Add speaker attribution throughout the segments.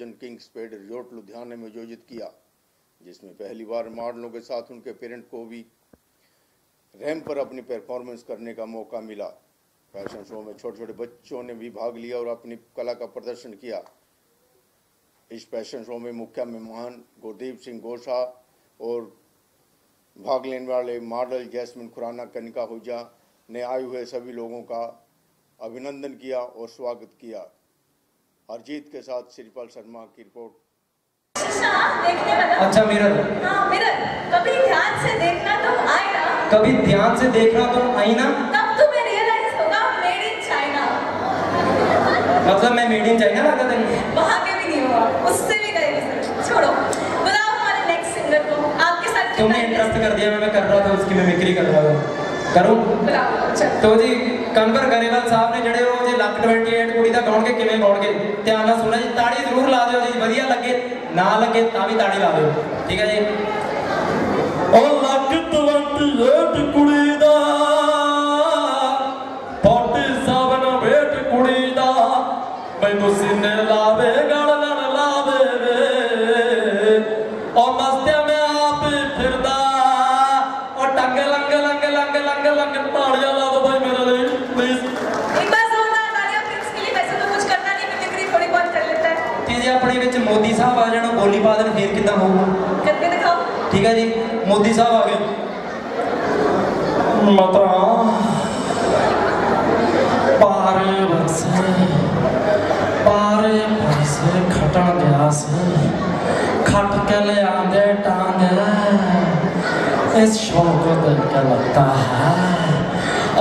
Speaker 1: Fitness show का आयोजन king spade resort Ludhiana में आयोजित किया, जिसमें पहली बार मॉडलों के साथ उनके पेरेंट को भी रैम पर अपनी परफॉर्मेंस करने का मौका मिला। फ़ैशन शो में छोटे छोटे बच्चों ने भी भाग लिया और अपनी कला का प्रदर्शन किया। इस फ़ैशन शो में मुख्य मेहमान गुरदीप सिंह गोशा और भाग लेने वाले मॉडल जैस्मिन खुराना, कनिका हुजा ने आए हुए सभी लोगों का अभिनंदन किया और स्वागत किया। हरजीत के साथ श्रीपाल शर्मा की रिपोर्ट।
Speaker 2: अच्छा मिरर।
Speaker 3: हाँ मिरर। कभी ध्यान से देखना तुम आईना
Speaker 2: कभी ध्यान से देखना तुम आईना?
Speaker 3: तब तुम्हें रियलाइज़ होगा मेड इन चाइना
Speaker 2: मतलब मैं मेड इन चाइना लगा था?
Speaker 3: वहाँ के भी नहीं हुआ। उससे भी गए छोड़ो। बुलाओ हमारे नेक्स्ट सिंगर को। आपके साथ
Speaker 2: तुमने इंटरेस्ट कर दिया मैं मैं कर रहा था उसकी मिमिक्री कर रहा था। करूँ?
Speaker 3: बुलाओ। चलो।
Speaker 2: ਕੰਵਰ ਗਰੇਵਾਲ ਸਾਹਿਬ ਨੇ ਜਿਹੜੇ ਉਹ ਜੇ ਲੱਕ 28 ਕੁੜੀ ਦਾ ਗਾਉਣਗੇ, ਕਿਵੇਂ ਗਾਉਣਗੇ? ਧਿਆਨ ਨਾਲ ਸੁਣਨਾ ਜੀ, ਤਾੜੀ ਜ਼ਰੂਰ ਲਾ ਦਿਓ ਜੀ, ਵਧੀਆ ਲੱਗੇ, ਨਾ ਲੱਗੇ ਤਾਂ ਵੀ ਤਾੜੀ ਲਾ ਦਿਓ। ਠੀਕ ਹੈ ਜੀ? ਉਹ ਲੱਕ 28 ਕੁੜੀ ਆਪਣੇ ਵਿੱਚ ਮੋਦੀ ਸਾਹਿਬ ਆ ਜਾਣ ਬੋਲੀ ਪਾ ਦੇਣ ਫੇਰ ਕਿਦਾਂ ਹੋਊਗਾ?
Speaker 3: ਕਰਕੇ ਦਿਖਾਓ।
Speaker 2: ਠੀਕ ਹੈ ਜੀ ਮੋਦੀ ਸਾਹਿਬ ਆ ਗਏ। ਮਤਰਾ ਪਾਰ ਵਸੇ ਪਾਰ ਵਸੇ ਖਟਣ ਦਿਆਸ ਖਟ ਕੇ ਲਿਆਂਦੇ ਟਾਂਗ।
Speaker 3: ਇਸ ਸ਼ੌਕ ਦਿਲ ਕੇ ਲੱਗਦਾ ਹੈ।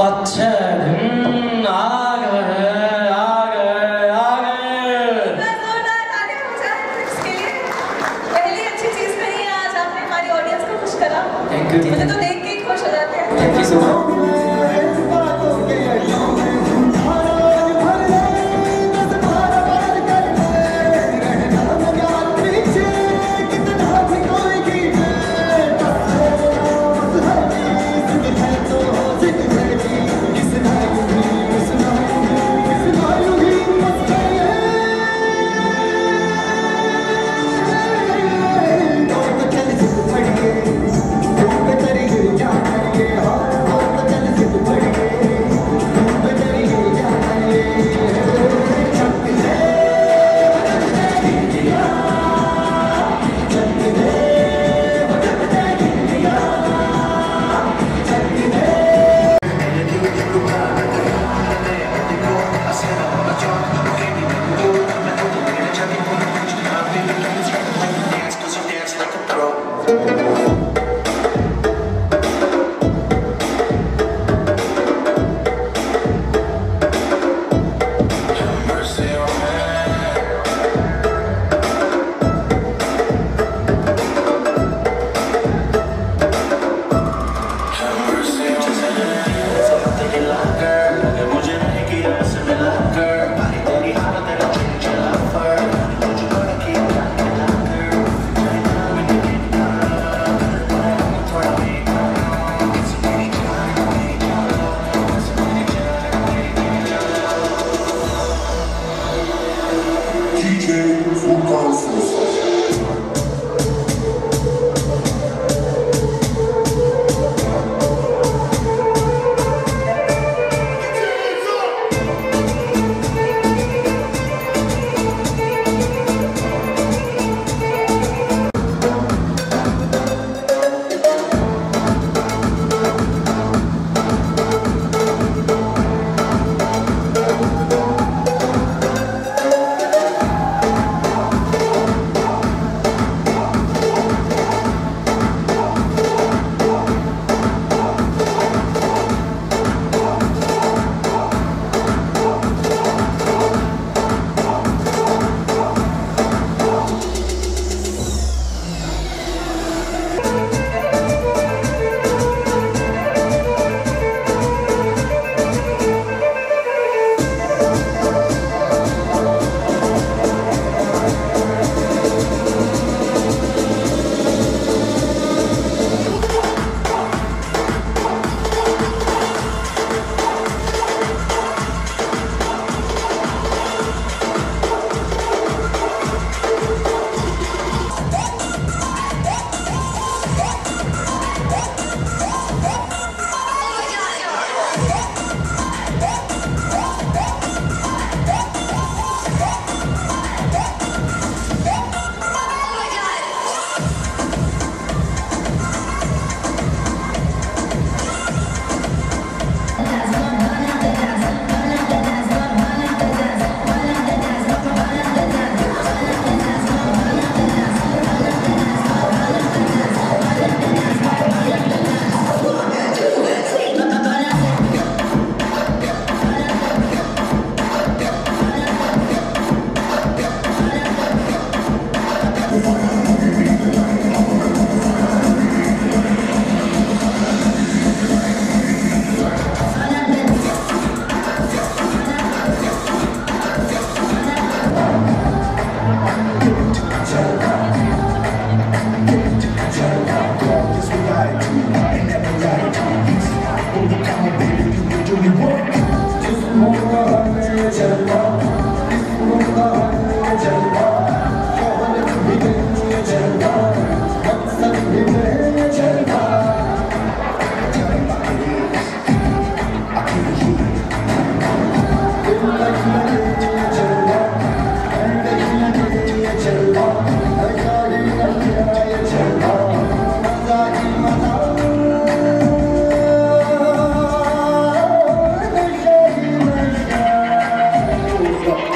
Speaker 3: ਅੱਛਾ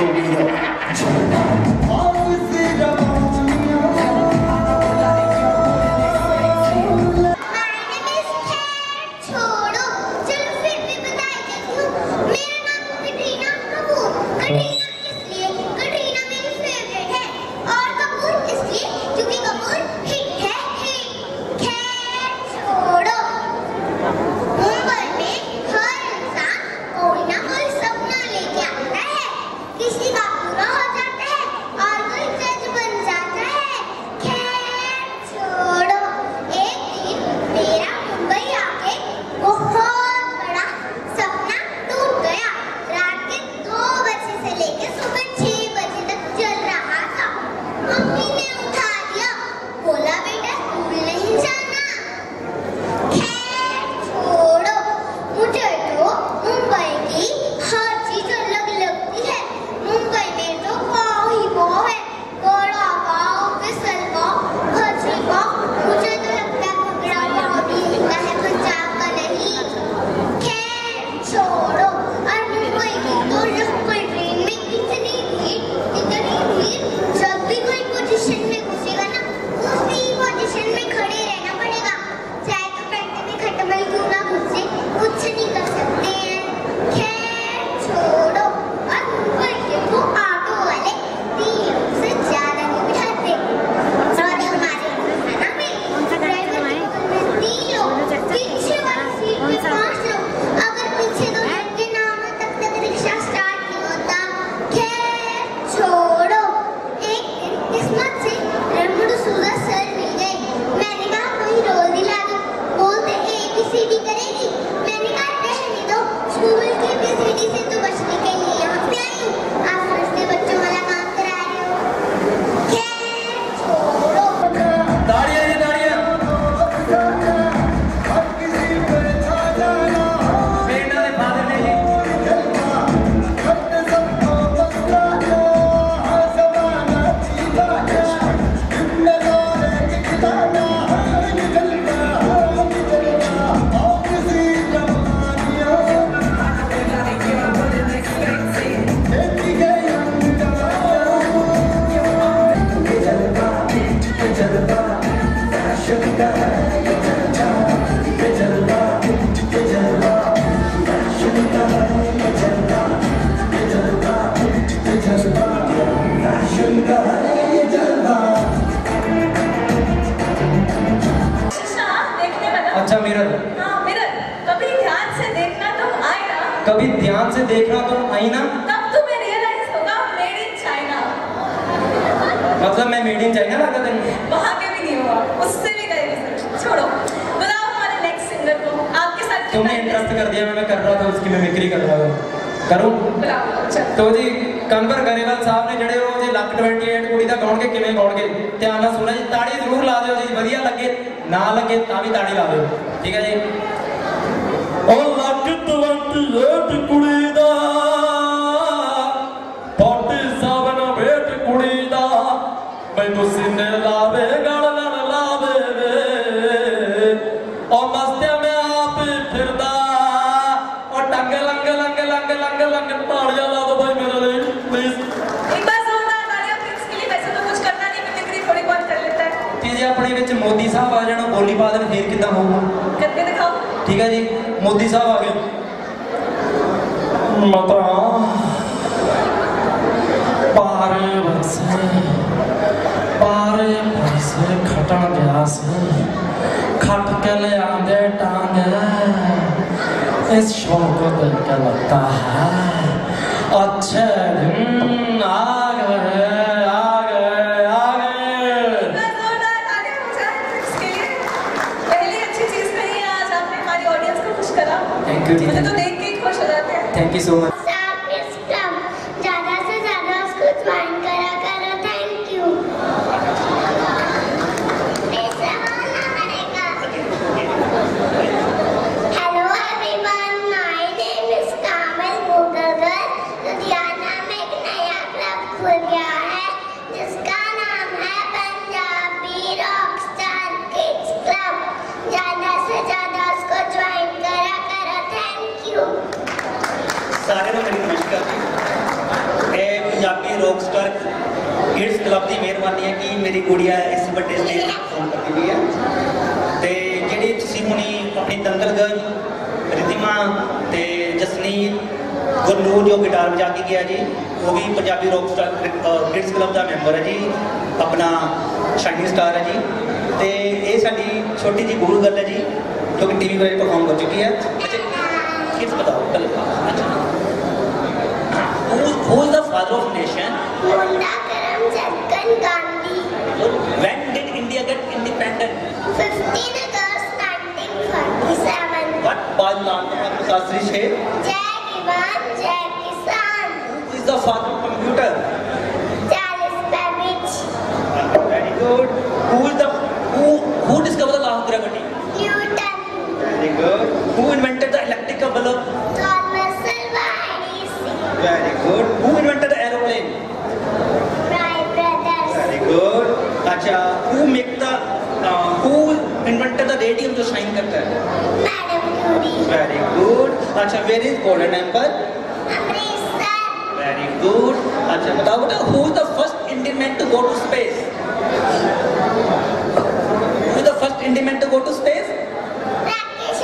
Speaker 3: Obrigado. अच्छा
Speaker 4: मिरर
Speaker 3: हाँ मिरर कभी ध्यान से देखना तो आईना
Speaker 4: कभी ध्यान से देखना तो आईना?
Speaker 3: तब तुम्हें रियलाइज़ होगा मेड इन चाइना
Speaker 4: मतलब मैं मेड इन चाइना लगा देंगे
Speaker 3: वहाँ के भी नहीं हुआ। उससे भी गए। छोड़ो। बुलाओ हमारे नेक्स्ट सिंगर को। आपके साथ
Speaker 4: तुमने इंटरेस्ट कर दिया मैं मैं कर रहा था उसकी मिमिक्री कर रहा था। करूँ?
Speaker 3: बुलाओ। चलो।
Speaker 4: ਕੰਵਰ ਗਰੇਵਾਲ ਸਾਹਿਬ ਨੇ ਜਿਹੜੇ ਉਹ ਜੇ ਲੱਕ 28 ਕੁੜੀ ਦਾ ਗਾਉਣਗੇ, ਕਿਵੇਂ ਗਾਉਣਗੇ? ਧਿਆਨ ਨਾਲ ਸੁਣਿਆ ਜੀ, ਤਾੜੀ ਜ਼ਰੂਰ ਲਾ ਦਿਓ ਜੀ, ਵਧੀਆ ਲੱਗੇ, ਨਾ ਲੱਗੇ ਤਾਂ ਵੀ ਤਾੜੀ ਲਾ ਦਿਓ। ਠੀਕ ਹੈ ਜੀ?
Speaker 2: ਉਹ ਲੱਕ 28 ਕੁੜੀ
Speaker 4: ਆਪਣੇ ਵਿੱਚ ਮੋਦੀ ਸਾਹਿਬ ਆ ਜਾਣ ਬੋਲੀ ਪਾ ਦੇਣ ਫੇਰ ਕਿਦਾਂ ਹੋਊਗਾ?
Speaker 3: ਕਰਕੇ ਦਿਖਾਓ
Speaker 4: ਠੀਕ ਹੈ ਜੀ ਮੋਦੀ ਸਾਹਿਬ ਆ ਗਏ।
Speaker 2: ਮਤਾ ਪਾਰੇ ਵਸੇ ਪਾਰੇ ਵਸੇ ਖਟਾ ਪਿਆਸ ਖਟ ਕੇ ਲੈ ਟਾਂਗ ਇਸ ਸ਼ੌਕ
Speaker 3: ਤੇ ਕਲਤਾ ਹੈ। ਅੱਛਾ
Speaker 4: थैंक यू
Speaker 3: मतलब तो देख के खुश हो जाते हैं
Speaker 5: thank you so much guitar ਵਜਾ ਕੇ ਗਿਆ ਜੀ ਉਹ ਵੀ Punjabi rock star Grits club ਦਾ ਮੈਂਬਰ ਹੈ ਜੀ ਆਪਣਾ ਸ਼ਾਈਨਿੰਗ ਸਟਾਰ ਹੈ ਜੀ ਤੇ ਇਹ ਸਾਡੀ ਛੋਟੀ ਜੀ ਗੁਰੂ ਗੱਲ ਹੈ ਜੀ ਜੋ ਕਿ ਟੀਵੀ ਪਰ ਪਰਫਾਰਮ ਕਰ ਚੁੱਕੀ ਹੈ ਅੱਛਾ ਕਿਸ ਬਤਾਓ ਕੱਲ ਅੱਛਾ Who is the father of nation?
Speaker 6: Munda Karamchand Gandhi.
Speaker 5: When did India get independent?
Speaker 6: 15 August 1947.
Speaker 5: What was Lal Bahadur Shastri
Speaker 6: say? Jai
Speaker 5: Who is the father of computer?
Speaker 6: Charles Babbage
Speaker 5: Very good. Who is the who who discovered the law of gravity?
Speaker 6: Newton
Speaker 5: Very good. Who invented the electric bulb?
Speaker 6: Thomas Alva Edison
Speaker 5: Very good. Who invented the aeroplane?
Speaker 6: Wright brothers
Speaker 5: Very good. अच्छा who make the uh, who invented the radium जो shine करता है?
Speaker 6: Madame Curie
Speaker 5: Very good. अच्छा where is golden temple? Good. Ajay Dawuda, who is the first Indian man to go to space? Who is the first Indian man to go to space?
Speaker 6: Rakesh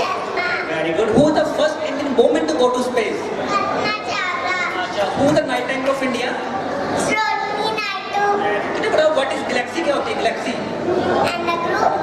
Speaker 5: Very good. Who is the first Indian woman to go to space?
Speaker 6: Katna
Speaker 5: Chawla. Who is the nightingale of India? Srohini Naidu. What is galaxy? What is galaxy?
Speaker 6: And the group.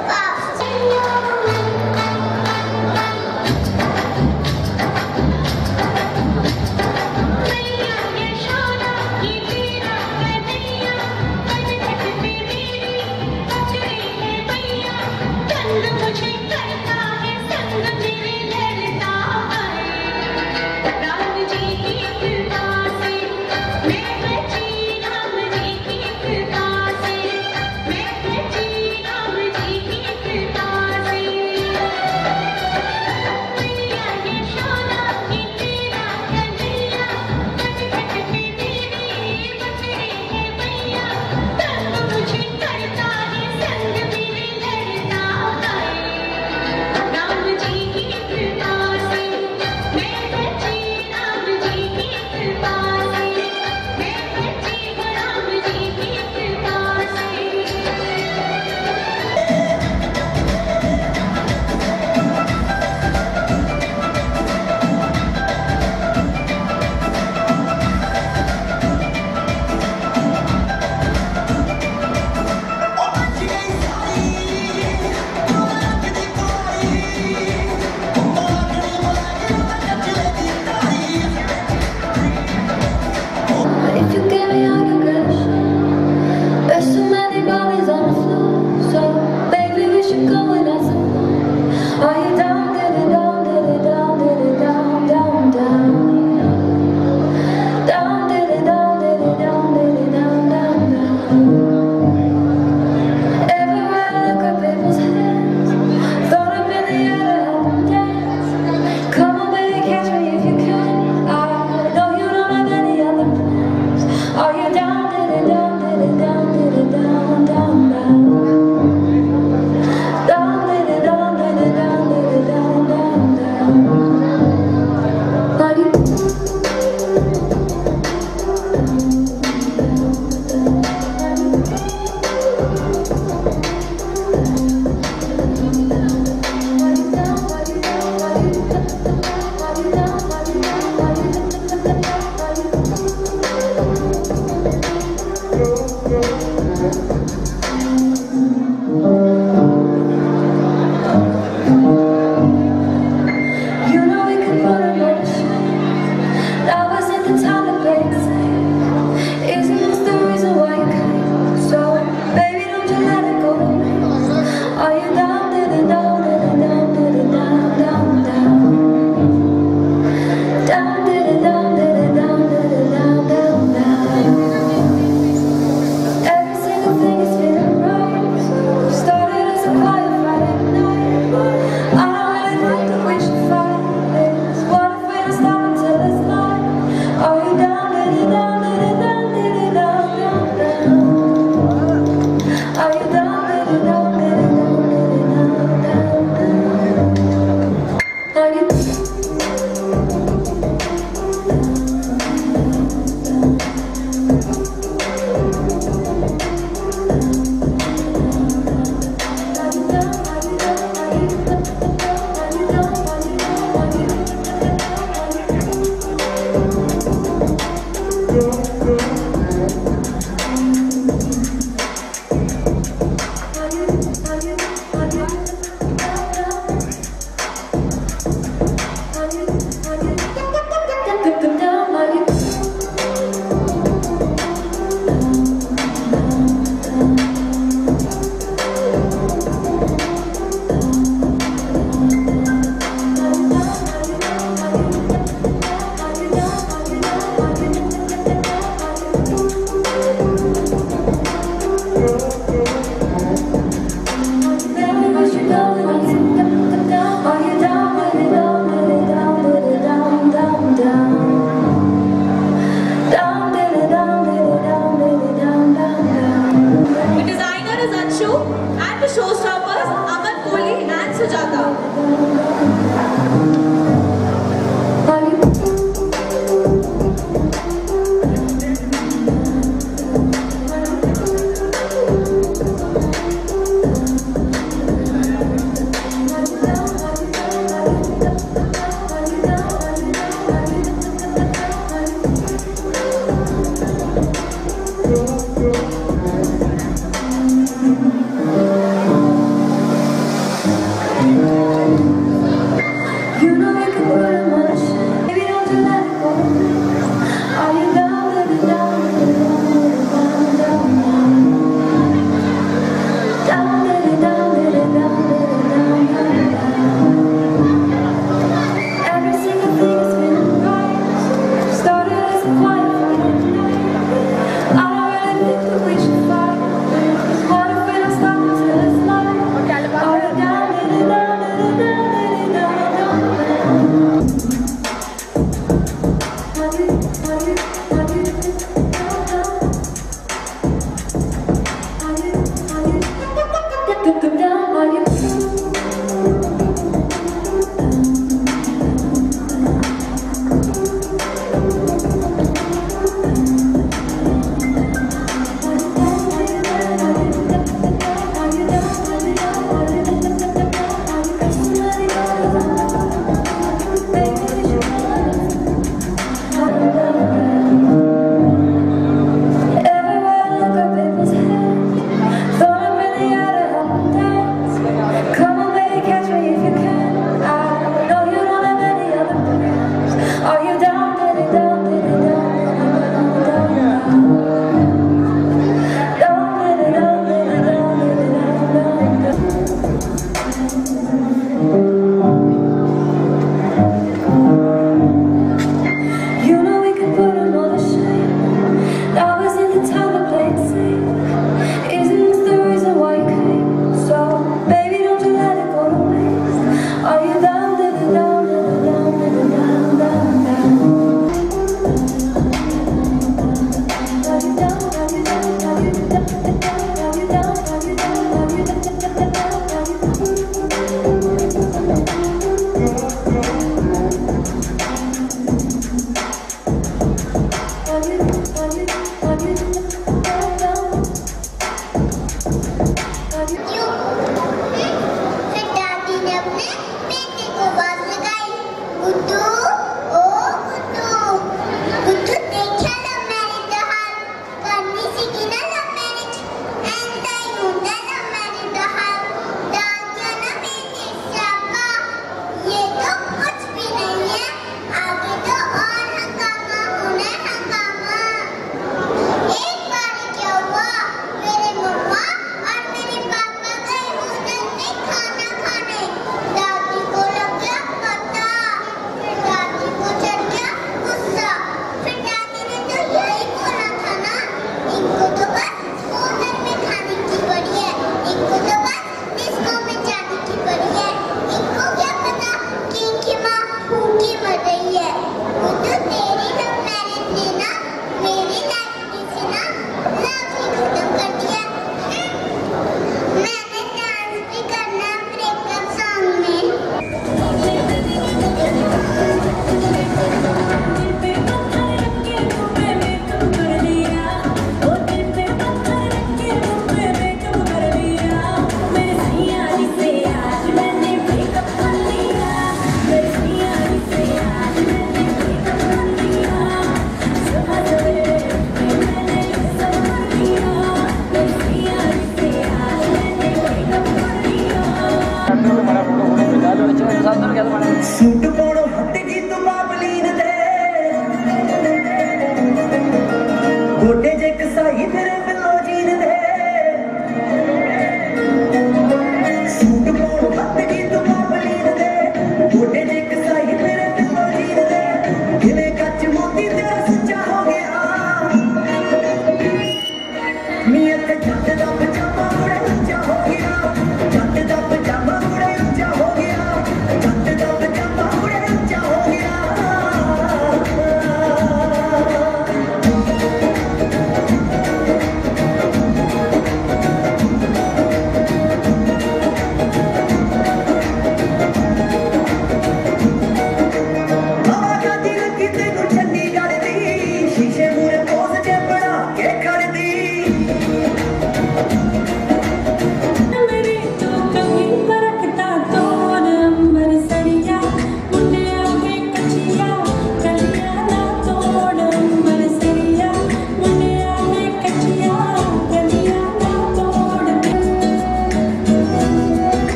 Speaker 7: Thank
Speaker 8: you.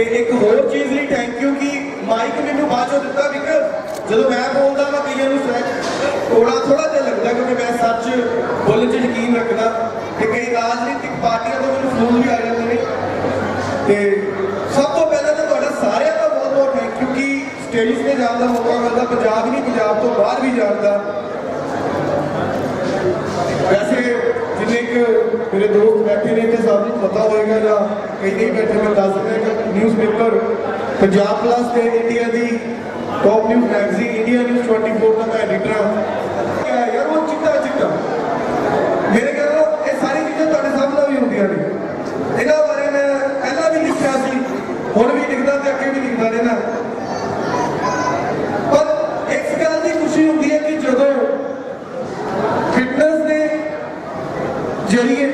Speaker 8: ਤੇ ਇੱਕ ਹੋਰ ਚੀਜ਼ ਲਈ thank you
Speaker 9: ਕਿ mic ਮੈਨੂੰ ਬਾਅਦ ਬਾਅਦੋਂ ਦਿੱਤਾ ਬਿਕਰ ਜਦੋਂ ਮੈਂ ਬੋਲਦਾ ਵਾ
Speaker 8: ਕਈਆਂ
Speaker 3: ਨੂੰ ਸਹਿਜ
Speaker 10: ਥੋੜਾ ਥੋੜਾ ਜਿਹਾ ਲੱਗਦਾ ਕਿਉਂਕਿ ਮੈਂ ਸੱਚ ਬੋਲਣ 'ਚ ਯਕੀਨ ਰੱਖਦਾ ਤੇ ਕਈ ਰਾਜਨੀਤਿਕ ਪਾਰਟੀਆਂ ਤੋਂ ਮੈਨੂੰ ਫੋਨ ਵੀ ਆ ਜਾਂਦੇ ਨੇ। ਤੇ ਸਭ ਤੋਂ ਪਹਿਲਾਂ ਤਾਂ ਤੁਹਾਡਾ ਸਾਰਿਆਂ ਦਾ ਬਹੁਤ ਬਹੁਤ ਥੈਂਕ ਯੂ ਕਿ ਸਟੇਜ ਤੇ ਜਾਣ ਦਾ ਮੌਕਾ ਮਿਲਦਾ, ਪੰਜਾਬ ਨਹੀਂ, ਪੰਜਾਬ ਤੋਂ ਬਾਹਰ ਵੀ ਜਾਣ ਦਾ। ਵੈਸੇ ਜਿੰਨੇ ਕੁ ਮੇਰੇ ਦੋਸਤ ਬੈਠੇ ਨੇ ਤੇ ਸਭ ਨੂੰ ਪਤਾ ਹੋਏਗਾ ਜਾਂ ਕਈ ਨਹੀਂ ਬੈਠੇ ਮੈਂ ਦੱਸ ਰਿਹਾ ਨਿਊਜ਼ਪੇਪਰ ਪੰਜਾਬ ਪਲੱਸ ਤੇ ਇੰਡੀਆ ਦੀ top news magazine India news 24 ਦਾ ਮੈਂ ਐਡੀਟਰ ਹਾਂ ਯਾਰ ਉਹ ਚਿੱਟਾ ਚਿੱਟਾ। ਮੇਰੇ ਕੋਲ ਇਹ ਸਾਰੀ ਚੀਜ਼ਾਂ ਤੁਹਾਡੇ ਸਾਹਮਣੇ ਵੀ ਹੁੰਦੀਆਂ ਨੇ। ਇਹਨਾਂ ਬਾਰੇ ਮੈਂ ਪਹਿਲਾਂ ਵੀ ਲਿਖਿਆ ਸੀ, ਹੁਣ ਵੀ ਲਿਖਦਾ ਤੇ ਅੱਗੇ ਵੀ ਲਿਖਦਾ ਰਹਿਣਾ ਪਰ ਇਸ ਗੱਲ ਦੀ ਖੁਸ਼ੀ ਹੁੰਦੀ ਹੈ ਕਿ ਜਦੋਂ ਫਿਟਨੈਸ ਦੇ ਜਰੀਏ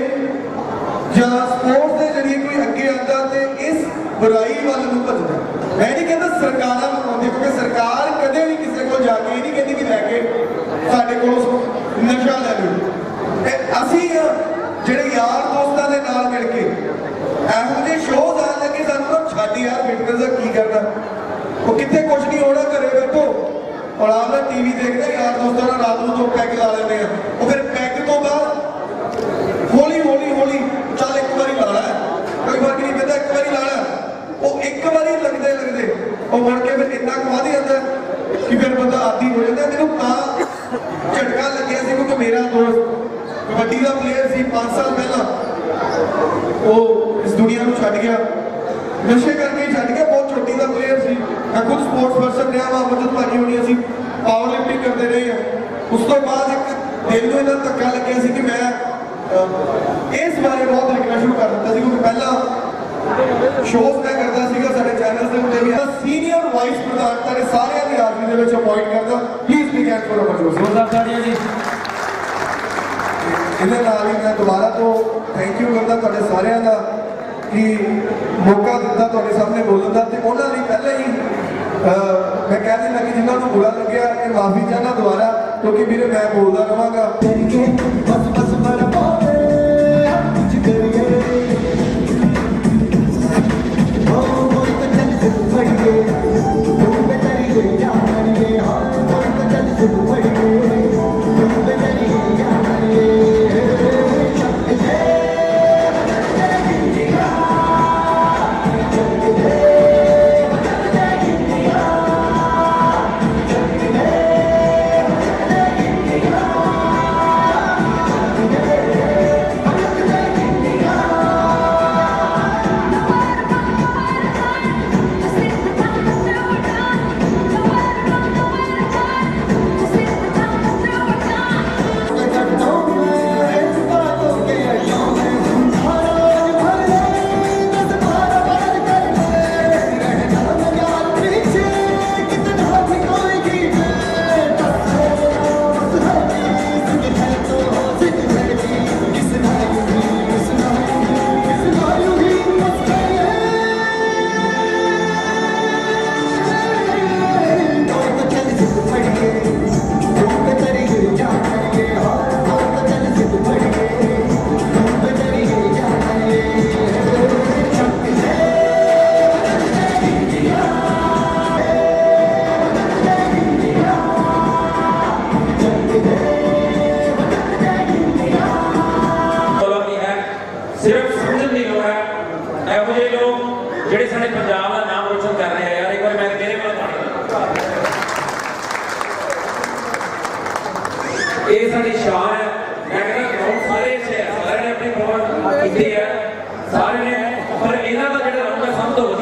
Speaker 10: ਜਾਂ ਸਪੋਰਟਸ ਦੇ ਜਰੀਏ ਕੋਈ ਅੱਗੇ ਆਉਂਦਾ ਤੇ ਇਸ ਬੁਰਾਈ ਵੱਲ ਨੂੰ ਭੱਜਦਾ ਮੈਂ ਨਹੀਂ ਕਹਿੰਦਾ ਸਰਕਾਰਾਂ ਬਣਾਉਂਦੀ ਕਿਉਂਕਿ ਸਰਕਾਰ ਕਦੇ ਵੀ ਕਿਸੇ ਕੋਲ ਜਾ ਕੇ ਇਹ ਨਹੀਂ ਕਹਿੰਦੀ ਕਿ ਲੈ ਕੇ ਸਾਡੇ ਕੋਲ ਨਸ਼ਾ ਲੈ ਲਓ। ਤੇ ਅਸੀਂ ਜਿਹੜੇ ਯਾਰ ਦੋਸਤਾਂ ਦੇ ਨਾਲ ਮਿਲ ਕੇ ਇਹੋ ਜਿਹੇ ਸ਼ੋਅ ਆਉਣ ਲੱਗੇ ਸਾਨੂੰ ਨਾ ਛੱਡ ਯਾਰ ਫਿਟਨੈਸ ਦਾ ਕੀ ਕਰਨਾ? ਉਹ ਕਿੱਥੇ ਕੁਝ ਨਹੀਂ ਹੋਣਾ, ਘਰੇ ਬੈਠੋ। ਔਰ ਆਪ ਨਾ ਟੀਵੀ ਦੇਖਦਾ, ਯਾਰ ਦੋਸਤਾਂ ਨਾਲ ਰਾਤ ਨੂੰ ਦੋ ਪੈਗ ਲਾ ਲੈਂਦੇ ਆ ਉਹ ਫਿਰ ਪੈਗ ਤੋਂ ਬਾਅਦ ਹੌਲੀ ਹੌਲੀ ਹੌਲੀ ਚੱਲ ਇੱਕ ਵਾਰੀ ਲਾ ਲੈ ਕੋਈ ਫ਼ਰਕ ਨਹੀਂ ਪੈਂਦਾ ਇੱਕ ਵਾਰੀ ਲਾ ਲੈ ਉਹ ਇੱਕ ਵਾਰੀ ਲੱਗਦੇ ਲੱਗਦੇ ਉਹ ਮੁੜ ਕੇ ਫਿਰ ਇੰਨਾ ਕੁ ਵਧ ਜਾਂਦਾ ਕਿ ਫਿਰ ਬੰਦਾ ਆਦੀ ਹੋ ਜਾਂਦਾ ਮੈਨੂੰ ਤਾਂ ਝਟਕਾ ਲੱਗਿਆ ਸੀ ਕਿਉਂਕਿ ਮੇਰਾ ਦੋਸਤ ਕਬੱਡੀ ਦਾ ਪਲੇਅਰ ਸੀ 5 ਸਾਲ ਪਹਿਲਾਂ ਉਹ ਇਸ ਦੁਨੀਆ ਨੂੰ ਛੱਡ ਗਿਆ ਨਸ਼ੇ ਕਰਕੇ ਹੀ ਛੱਡ ਗਿਆ ਬਹੁਤ ਛੋਟੀ ਦਾ ਪਲੇਅਰ ਸੀ ਮੈਂ ਖੁਦ ਸਪੋਰਟਸ ਪਰਸਨ ਰਿਹਾ ਵਾ ਮਦਦ ਭਾਜੀ ਹੋਣੀ ਅਸੀਂ ਪਾਵਰ ਲਿਫਟਿੰਗ ਕਰਦੇ ਰਹੇ ਹਾਂ ਉਸ ਤੋਂ ਬਾਅਦ ਇੱਕ ਦਿਲ ਨੂੰ ਇਹਨਾਂ ਧੱਕਾ ਲੱਗਿਆ ਸੀ ਕਿ ਮੈਂ ਅਹ, ਇਸ ਬਾਰੇ ਬਹੁਤ ਲਿਖਣਾ ਸ਼ੁਰੂ ਕਰ ਦਿੱਤਾ ਸੀ ਕਿਉਂਕਿ ਪਹਿਲਾਂ ਸ਼ੋਜ਼ ਮੈਂ ਕਰਦਾ ਸੀਗਾ ਸਾਡੇ ਚੈਨਲ ਦੇ ਉੱਤੇ ਵੀ ਸੀਨੀਅਰ ਵਾਈਸ ਪ੍ਰਧਾਨਤਾ ਨੇ ਸਾਰਿਆਂ ਦੀ ਹਾਜ਼ਰੀ ਦੇ ਵਿੱਚ ਅਪਾਇੰਟ ਕਰਦਾ please be get for our ਜੋਸ
Speaker 4: ਜ਼ੋਰਦਾਰ ਤਾੜੀਆਂ ਜੀ
Speaker 10: ਇਹਦੇ ਨਾਲ ਹੀ ਮੈਂ ਦੁਬਾਰਾ ਤੋਂ ਥੈਂਕ ਯੂ ਕਰਦਾ ਤੁਹਾਡੇ ਸਾਰਿਆਂ ਦਾ ਕਿ ਮੌਕਾ ਦਿੱਤਾ ਤੁਹਾਡੇ ਸਾਹਮਣੇ ਬੋਲਣ ਦਾ ਤੇ ਉਹਨਾਂ ਲਈ ਪਹਿਲਾਂ ਹੀ ਮੈਂ ਕਹਿ ਦਿੰਦਾ ਕਿ ਜਿਨ੍ਹਾਂ ਨੂੰ ਬੁਰਾ ਲੱਗਿਆ, ਇਹ ਮਾਫੀ ਚਾਹਨਾ ਦੁਬਾਰਾ ਕਿਉਂਕਿ ਵੀਰੇ ਮੈਂ ਬੋਲਦਾ ਰਵਾਂਗਾ।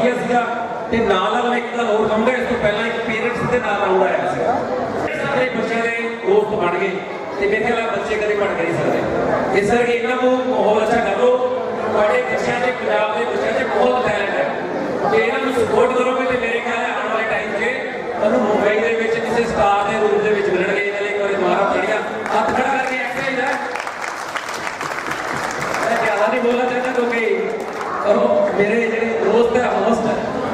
Speaker 11: ਵਧੀਆ ਸੀਗਾ ਤੇ ਨਾਲ ਨਾਲ ਇੱਕ ਗੱਲ ਹੋਰ ਕਹੂੰਗਾ ਇਸ ਤੋਂ ਪਹਿਲਾਂ ਇੱਕ ਪੇਰੈਂਟਸ ਦੇ ਨਾਲ ਰਾਊਂਡ ਆਇਆ ਸੀਗਾ। ਸਾਰੇ ਬੱਚਿਆਂ ਦੇ ਦੋਸਤ ਬਣ ਗਏ ਤੇ ਮੇਰੇ ਖਿਆਲ ਬੱਚੇ ਕਦੇ ਬਣ ਕੇ ਸਕਦੇ। ਇਸ ਕਰਕੇ ਇਹਨਾਂ ਨੂੰ ਮਾਹੌਲ ਅੱਛਾ ਕਰ ਲਓ। ਤੁਹਾਡੇ ਬੱਚਿਆਂ ਦੇ ਪੰਜਾਬ ਦੇ ਬੱਚਿਆਂ 'ਚ ਬਹੁਤ ਟੈਲੈਂਟ ਹੈ। ਤੇ ਇਹਨਾਂ ਨੂੰ ਸਪੋਰਟ ਕਰੋਗੇ ਤੇ ਮੇਰੇ ਖਿਆਲ ਆਉਣ ਵਾਲੇ ਟਾਈਮ 'ਚ ਤੁਹਾਨੂੰ ਮੁੰਬਈ ਦੇ ਵਿੱਚ ਕਿਸੇ ਸਟਾਰ ਦੇ ਰੂਪ ਦੇ ਵਿੱਚ ਮਿਲਣਗੇ। ਇਹਨਾਂ ਲਈ ਇੱਕ ਵਾਰੀ ਦੁਬਾਰਾ ਤਾੜੀਆਂ ਹੱਥ ਖੜਾ ਕਰਕੇ ਐਕਸਰਸਾਈਜ਼ ਹੈ ਮੈਂ ਜ਼ਿਆਦਾ ਨਹੀਂ ਬੋਲਣਾ ਚਾਹੁੰਦਾ ਕਿਉਂਕਿ ਕਰੋ। ਮੇਰੇ ਜਿਹੜੇ ਦੋਸਤ ਹੈ ਹੋਸਟ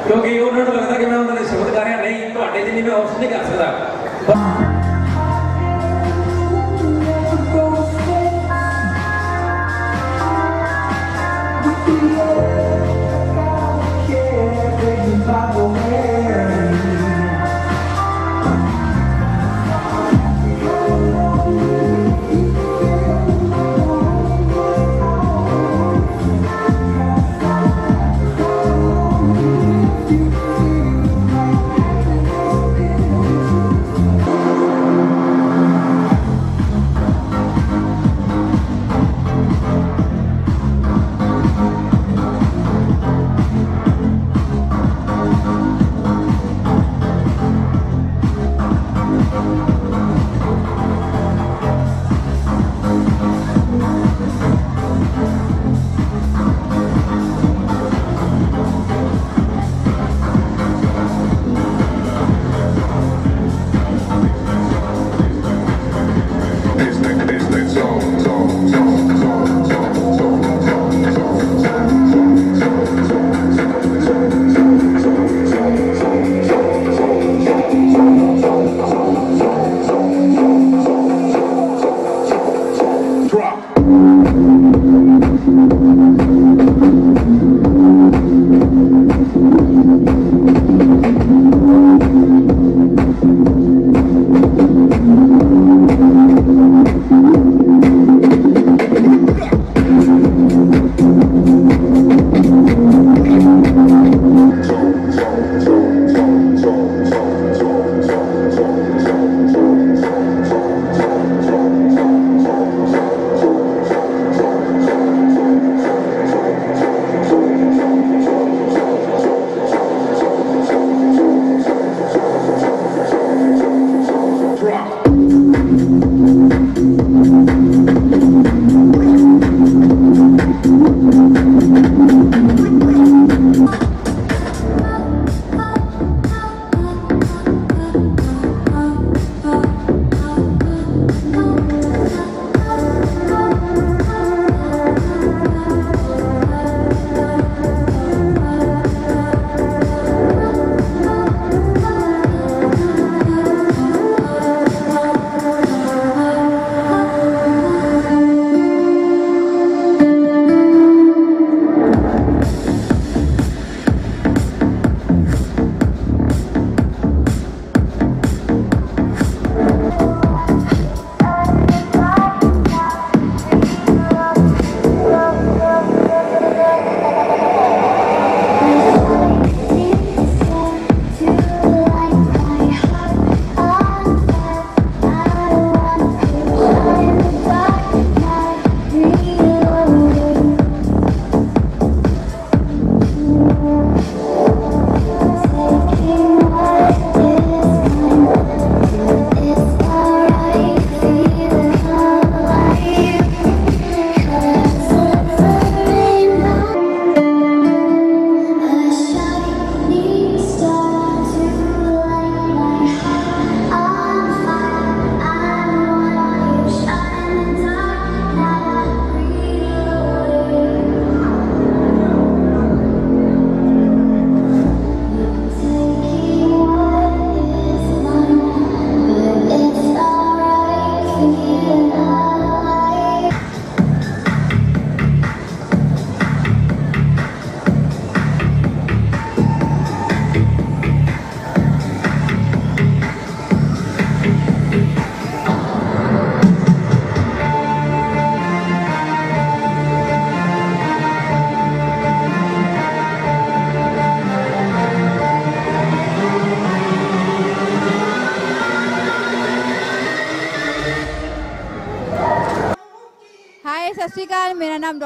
Speaker 11: ਕਿਉਂਕਿ ਉਹਨਾਂ ਨੂੰ ਲੱਗਦਾ ਕਿ ਮੈਂ ਉਹਨਾਂ ਦੇ ਸ਼ਬਦ ਕਰ ਰਿਹਾ ਨਹੀਂ, ਤੁਹਾਡੇ ਜਿੰਨੀ ਮੈਂ ਹੋਸਟ ਨਹੀਂ ਕਰ ਸਕਦਾ।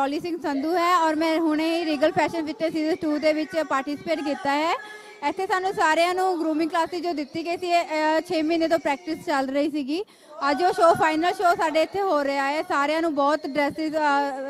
Speaker 12: ਡੋਲੀ ਸਿੰਘ ਸੰਧੂ ਹੈ ਔਰ ਮੈਂ ਹੁਣੇ ਹੀ ਰੀਗਲ ਫੈਸ਼ਨ ਵਿਚ ਸੀਜ਼ਨ 2 ਦੇ ਵਿੱਚ ਪਾਰਟਿਸਿਪੇਟ ਕੀਤਾ ਹੈ। ਇੱਥੇ ਸਾਨੂੰ ਸਾਰਿਆਂ ਨੂੰ ਗਰੂਮਿੰਗ ਕਲਾਸਿਸ ਜੋ ਦਿੱਤੀ ਗਈ ਸੀ 6 ਮਹੀਨੇ ਤੋਂ ਪ੍ਰੈਕਟਿਸ ਚੱਲ ਰਹੀ ਸੀਗੀ। ਅੱਜ ਉਹ ਸ਼ੋਅ ਫਾਈਨਲ ਸ਼ੋਅ ਸਾਡੇ ਇੱਥੇ ਹੋ ਰਿਹਾ ਹੈ। ਸਾਰਿਆਂ ਨੂੰ ਬਹੁਤ ਡਰੈਸਿਸ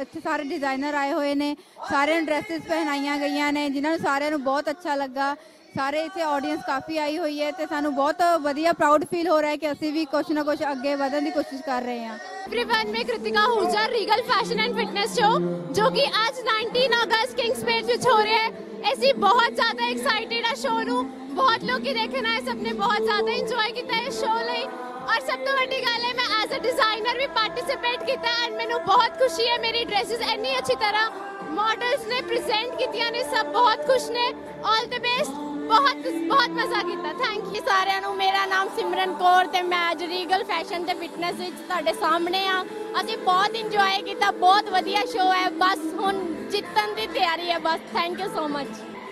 Speaker 12: ਇੱਥੇ ਸਾਰੇ ਡਿਜ਼ਾਈਨਰ ਆਏ ਹੋਏ ਨੇ। ਸਾਰਿਆਂ ਨੂੰ ਡਰੈਸਿਸ ਪਹਿਨਾਈਆਂ ਗਈਆਂ ਨੇ, ਜਿਨ੍ਹਾਂ ਨੂੰ ਸਾਰਿਆਂ ਨੂੰ ਬਹੁਤ ਅੱਛਾ ਲੱਗਾ। ਸਾਰੇ ਇੱਥੇ ਆਡੀਅנס ਕਾਫੀ ਆਈ ਹੋਈ ਹੈ ਤੇ ਸਾਨੂੰ ਬਹੁਤ ਵਧੀਆ ਪ੍ਰਾਊਡ ਫੀਲ ਹੋ ਰਿਹਾ ਹੈ ਕਿ ਅਸੀਂ ਵੀ ਕੁਝ ਨਾ ਕੁਝ ਅੱਗੇ ਵਧਣ ਦੀ ਕੋਸ਼ਿਸ਼ ਕਰ ਰਹੇ ਹਾਂ
Speaker 13: एवरीवन में Kritika Huja Regal fashion and fitness show जो कि आज 19 अगस्त किंग्स पेट में हो रहे हैं ऐसी बहुत ज़्यादा एक्साइटेड है शो नू बहुत लोग की देखना है सबने बहुत ज़्यादा एंजॉय किया है शो ਲਈ ਔਰ ਸਭ ਤੋਂ ਵੱਡੀ ਗੱਲ ਹੈ ਮੈਂ ਐਜ਼ ਅ ਡਿਜ਼ਾਈਨਰ ਵੀ ਪਾਰਟਿਸਿਪੇਟ ਕੀਤਾ ਐਂਡ ਮੈਨੂੰ ਬਹੁਤ ਖੁਸ਼ੀ ਹੈ ਮੇਰੀ ਡਰੈਸਸ ਇੰਨੀ ਅੱਛੀ ਤਰ੍ਹਾਂ ਮਾਡਲਸ ਨੇ ਪ੍ਰੈਜ਼ੈਂਟ ਕੀਤੀਆਂ ਨੇ ਸਭ ਬਹੁਤ ਖੁਸ਼ ਨੇ ਆਲ ਦ ਬੈਸਟ ਬਹੁਤ ਬਹੁਤ ਮਜ਼ਾ ਕੀਤਾ ਥੈਂਕ ਯੂ ਸਾਰਿਆਂ ਨੂੰ। ਮੇਰਾ ਨਾਮ ਸਿਮਰਨ ਕੌਰ ਤੇ ਮੈਂ ਅੱਜ ਰੀਗਲ ਫੈਸ਼ਨ ਤੇ ਫਿਟਨੈਸ ਵਿੱਚ ਤੁਹਾਡੇ ਸਾਹਮਣੇ ਆ। ਅਸੀਂ ਬਹੁਤ ਇੰਜੋਏ ਕੀਤਾ, ਬਹੁਤ ਵਧੀਆ ਸ਼ੋਅ ਹੈ। ਬਸ ਹੁਣ ਜਿੱਤਣ ਦੀ ਤਿਆਰੀ ਹੈ, ਬਸ ਥੈਂਕ ਯੂ ਸੋ ਮਚ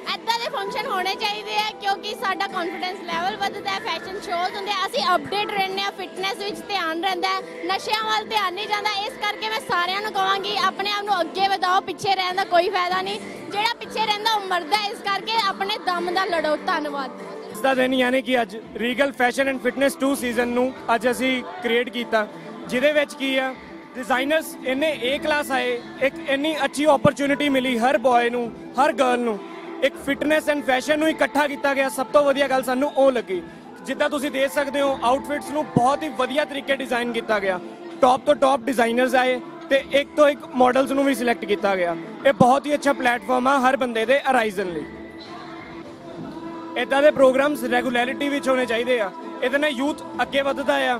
Speaker 13: ਐਦਾਂ ਦੇ ਫੰਕਸ਼ਨ ਹੋਣੇ ਚਾਹੀਦੇ ਆ ਕਿਉਂਕਿ ਸਾਡਾ ਕੌਨਫੀਡੈਂਸ ਲੈਵਲ ਵੱਧਦਾ ਹੈ ਫੈਸ਼ਨ ਸ਼ੋਜ਼ ਹੁੰਦੇ ਆ, ਅਸੀਂ ਅਪਡੇਟ ਰਹਿੰਦੇ ਆ ਫਿਟਨੈਸ ਵਿੱਚ ਧਿਆਨ ਰਹਿੰਦਾ ਨਸ਼ਿਆਂ ਵੱਲ ਧਿਆਨ ਨਹੀਂ ਜਾਂਦਾ ਇਸ ਕਰਕੇ ਮੈਂ ਸਾਰਿਆਂ ਨੂੰ ਕਹਾਂਗੀ ਆਪਣੇ ਆਪ ਨੂੰ ਅੱਗੇ ਵਧਾਓ ਪਿੱਛੇ ਰਹਿਣ ਦਾ ਕੋਈ ਫਾਇਦਾ ਨਹੀਂ ਜਿਹੜਾ ਪਿੱਛੇ ਰਹਿੰਦਾ ਉਹ ਮਰਦਾ ਇਸ ਕਰਕੇ ਆਪਣੇ ਦਮ ਦਾ ਲੜੋ ਧੰਨਵਾਦ।
Speaker 14: ਇਸ ਦਾ ਦਿਨ ਯਾਨੀ ਕਿ ਅੱਜ Regal fashion and fitness 2 season ਨੂੰ ਅੱਜ ਅਸੀਂ ਕ੍ਰੀਏਟ ਕੀਤਾ ਜਿਹਦੇ ਵਿੱਚ ਕੀ ਆ ਡਿਜ਼ਾਈਨਰਸ ਇੰਨੇ A ਕਲਾਸ ਆਏ ਇੱਕ ਇੰਨੀ ਅੱਛੀ ਓਪਰਚ्युनिटी ਮਿਲੀ ਹਰ ਬॉय ਨੂੰ ਹਰ ਗਰਲ ਨੂੰ ਇੱਕ ਫਿਟਨੈਸ ਐਂਡ ਫੈਸ਼ਨ ਨੂੰ ਇਕੱਠਾ ਕੀਤਾ ਗਿਆ। ਸਭ ਤੋਂ ਵਧੀਆ ਗੱਲ ਸਾਨੂੰ ਉਹ ਲੱਗੀ, ਜਿੱਦਾਂ ਤੁਸੀਂ ਦੇਖ ਸਕਦੇ ਹੋ ਆਊਟਫਿਟਸ ਨੂੰ ਬਹੁਤ ਹੀ ਵਧੀਆ ਤਰੀਕੇ ਡਿਜ਼ਾਈਨ ਕੀਤਾ ਗਿਆ। ਟੌਪ ਤੋਂ ਟੌਪ ਡਿਜ਼ਾਈਨਰਸ ਆਏ ਤੇ ਇੱਕ ਤੋਂ ਇੱਕ ਮਾਡਲਸ ਨੂੰ ਵੀ ਸਿਲੈਕਟ ਕੀਤਾ ਗਿਆ। ਇਹ ਬਹੁਤ ਹੀ ਅੱਛਾ ਪਲੇਟਫਾਰਮ ਆ ਹਰ ਬੰਦੇ ਦੇ ਅਰਾਈਜ਼ਨ ਲਈ। ਇਦਾਂ ਦੇ ਪ੍ਰੋਗਰਾਮਸ ਰੈਗੂਲੈਰਿਟੀ ਵਿੱਚ ਹੋਣੇ ਚਾਹੀਦੇ ਆ। ਇਹਦੇ ਨਾਲ ਯੂਥ ਅੱਗੇ ਵੱਧਦਾ ਆ।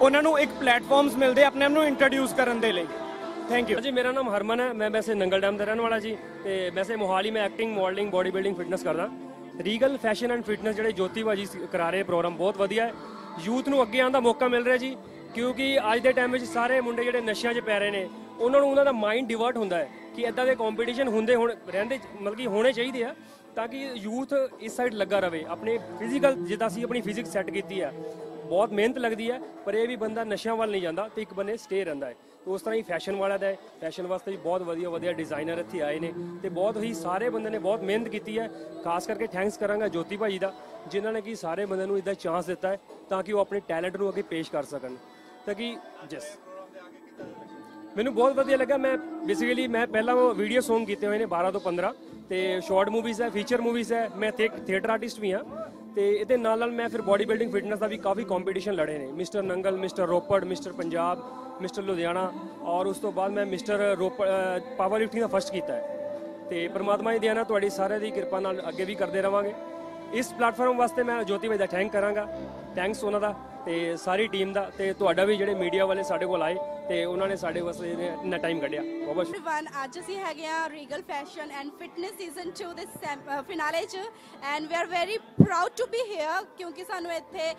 Speaker 14: ਉਹਨਾਂ ਨੂੰ ਇੱਕ ਪਲੇਟਫਾਰਮਸ ਮਿਲਦੇ ਆਪਣੇ ਆਪ ਨੂੰ ਇੰਟਰੋਡਿਊਸ ਕਰਨ ਦੇ ਲਈ। ਥੈਂਕ ਯੂ
Speaker 15: ਜੀ ਮੇਰਾ ਨਾਮ ਹਰਮਨ ਹੈ। ਮੈਂ ਵੈਸੇ ਨੰਗਲ ਡੈਮ ਦਾ ਰਹਿਣ ਵਾਲਾ ਜੀ ਤੇ ਵੈਸੇ ਮੋਹਾਲੀ ਮੈਂ acting modelling body building fitness ਕਰਦਾ। ਰੀਗਲ ਫੈਸ਼ਨ ਐਂਡ ਫਿਟਨੈਸ ਜਿਹੜੇ ਜੋਤੀ ਬਾਜੀ ਸ- ਕਰਾ ਰਹੇ ਪ੍ਰੋਗਰਾਮ ਬਹੁਤ ਵਧੀਆ ਹੈ। ਯੂਥ ਨੂੰ ਅੱਗੇ ਆਉਣ ਦਾ ਮੌਕਾ ਮਿਲ ਰਿਹਾ ਜੀ, ਕਿਉਂਕਿ ਅੱਜ ਦੇ ਟਾਈਮ ਵਿੱਚ ਸਾਰੇ ਮੁੰਡੇ ਜਿਹੜੇ ਨਸ਼ਿਆਂ 'ਚ ਪੈ ਰਹੇ ਨੇ, ਉਹਨਾਂ ਨੂੰ ਉਹਨਾਂ ਦਾ ਮਾਈਂਡ ਡਿਵਰਟ ਹੁੰਦਾ ਹੈ ਕਿ ਇਦਾਂ ਦੇ ਕੰਪੀਟੀਸ਼ਨ ਹੁੰਦੇ ਹੁਣ, ਰਹਿੰਦੇ ਮਤਲਬ ਕਿ ਹੋਣੇ ਚਾਹੀਦੇ ਆ, ਤਾਂ ਕਿ ਯੂਥ ਇਸ ਸਾਈਡ ਲੱਗਾ ਰਵੇ। ਆਪਣੇ ਫਿਜ਼ੀਕਲ ਜਿੱਦਾਂ ਅਸੀਂ ਆਪਣੀ ਫਿਜ਼ਿਕਸ ਸੈੱਟ ਕੀਤੀ ਹੈ ਬਹੁਤ ਮਿਹਨਤ ਲੱਗਦੀ ਹੈ, ਪਰ ਇਹ ਵੀ ਬੰਦਾ ਨਸ਼ਿਆਂ ਵੱਲ ਨਹੀਂ ਜਾਂਦਾ ਤੇ ਇੱਕ ਬੰਨੇ ਸਟੇ ਰਹਿੰਦਾ ਹੈ। ਤੇ ਉਸ ਤਰ੍ਹਾਂ ਹੀ ਫੈਸ਼ਨ ਵਾਲਾ ਦਾ ਹੈ। ਫੈਸ਼ਨ ਵਾਸਤੇ ਵੀ ਬਹੁਤ ਵਧੀਆ ਵਧੀਆ ਡਿਜ਼ਾਈਨਰ ਇੱਥੇ ਆਏ ਨੇ ਤੇ ਬਹੁਤ ਹੀ ਸਾਰੇ ਬੰਦੇ ਨੇ ਬਹੁਤ ਮਿਹਨਤ ਕੀਤੀ ਹੈ। ਖਾਸ ਕਰਕੇ ਥੈਂਕਸ ਕਰਾਂਗਾ ਜੋਤੀ ਭਾਜੀ ਦਾ, ਜਿਨ੍ਹਾਂ ਨੇ ਕਿ ਸਾਰੇ ਬੰਦੇ ਨੂੰ ਇਦਾਂ ਚਾਂਸ ਦਿੱਤਾ ਹੈ ਤਾਂ ਕਿ ਉਹ ਆਪਣੇ ਟੈਲੈਂਟ ਨੂੰ ਅੱਗੇ ਪੇਸ਼ ਕਰ ਸਕਣ। ਤਾਂ ਕਿ ਜਸ ਮੈਨੂੰ ਬਹੁਤ ਵਧੀਆ ਲੱਗਾ, ਮੈਂ ਬੇਸਿਕਲੀ ਮੈਂ ਪਹਿਲਾਂ ਵੀਡੀਓ Song ਕੀਤੇ ਹੋਏ ਨੇ 12 ਤੋਂ 15 ਤੇ ਸ਼ਾਰਟ ਮੂਵੀਜ਼ ਹੈ ਫੀਚਰ ਮੂਵੀਜ਼ ਹੈ, ਮੈਂ ਤੇ ਥੀਏਟਰ ਆਰਟਿਸਟ ਵੀ ਹਾਂ। ਤੇ ਇਹਦੇ ਨਾਲ ਨਾਲ ਮੈਂ ਫਿਰ ਬਾਡੀ ਬਿਲਡਿੰਗ ਫਿਟਨੈਸ ਦਾ ਵੀ ਕਾਫੀ ਕੰਪੀਟੀਸ਼ਨ ਲੜੇ ਨੇ। Mister Nangal, mister Ropar, mister Punjab, mister Ludhiana ਔਰ ਉਸ ਤੋਂ ਬਾਅਦ ਮੈਂ ਮਿਸਟਰ ਰੋਪੜ ਪਾਵਰ ਲਿਫਟਿੰਗ ਦਾ ਫਸਟ ਕੀਤਾ ਹੈ। ਤੇ ਪ੍ਰਮਾਤਮਾ ਦੀ ਦਇਆ ਨਾਲ ਤੁਹਾਡੀ ਸਾਰਿਆਂ ਦੀ ਕਿਰਪਾ ਨਾਲ ਅੱਗੇ ਵੀ ਕਰਦੇ ਰਵਾਂਗੇ। ਇਸ ਪਲੇਟਫਾਰਮ ਵਾਸਤੇ ਮੈਂ ਜੋਤੀ ਭਾਈ ਦਾ ਥੈਂਕ ਕਰਾਂਗਾ। ਥੈਂਕਸ ਉਹਨਾਂ ਦਾ। ਤੇ ਸਾਰੀ ਟੀਮ ਦਾ ਤੇ ਤੁਹਾਡਾ ਵੀ ਜਿਹੜੇ ਮੀਡੀਆ ਵਾਲੇ ਸਾਡੇ ਕੋਲ ਆਏ ਤੇ ਉਹਨਾਂ ਨੇ ਸਾਡੇ ਵਾਸਤੇ ਇੰਨਾ ਟਾਈਮ ਕੱਢਿਆ ਬਹੁਤ ਸ਼ੁਕਰੀਆ।
Speaker 16: ਅੱਜ ਅਸੀਂ ਹੈਗੇ ਆ Regal fashion and fitness season 2 ਦੇ ਫਿਨਾਲੇ ਚ and we are very proud to be here ਕਿਉਂਕਿ ਸਾਨੂੰ ਇੱਥੇ